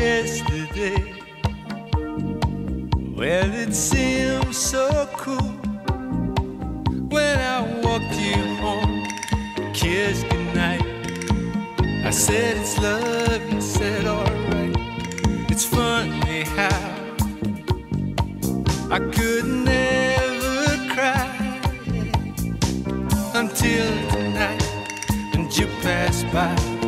yesterday. Well, it seemed so cool when I walked you home, kissed goodnight. I said it's love, you said alright. It's funny how I could never cry until tonight, and you passed by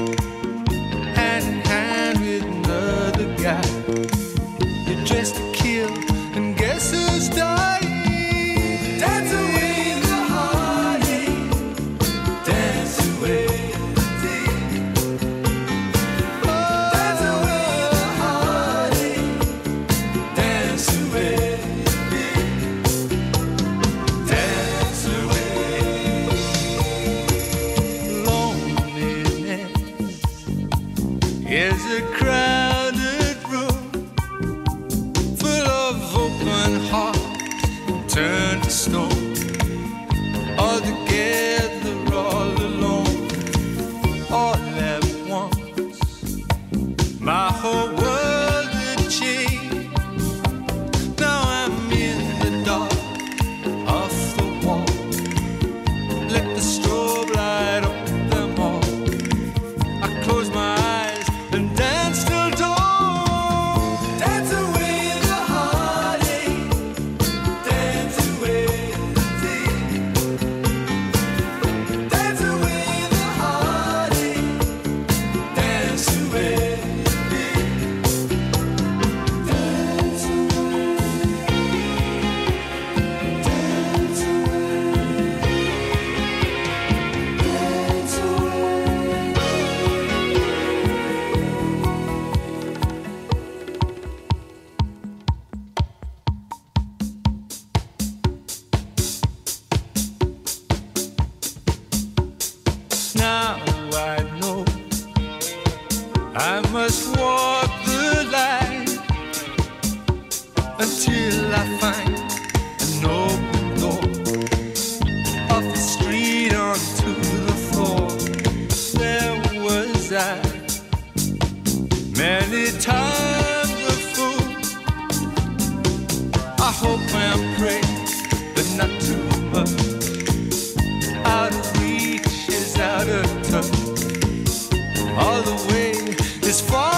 a crowded room full of open turned to stone. I must walk the line until I find an open door off the street onto the floor. There was I, many times a fool. I hope and pray, but not too much. Out of reach is out of touch, all the way is far